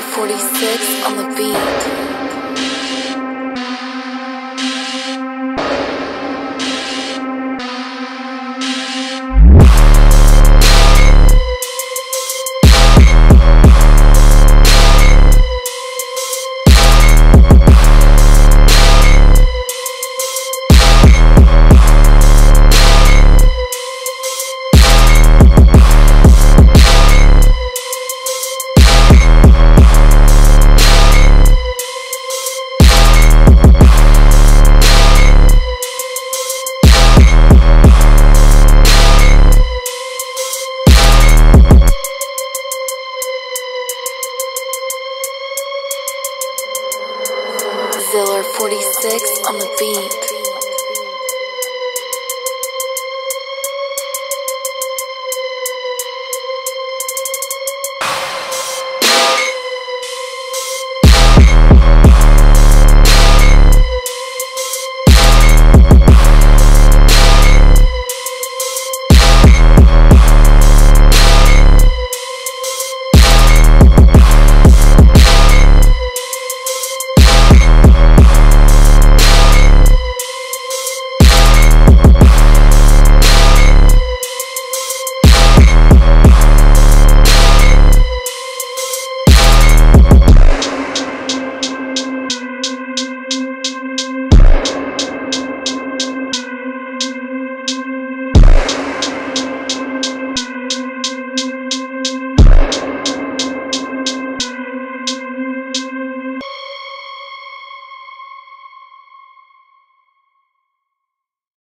46 on the beat. Ziller 46 on the beat.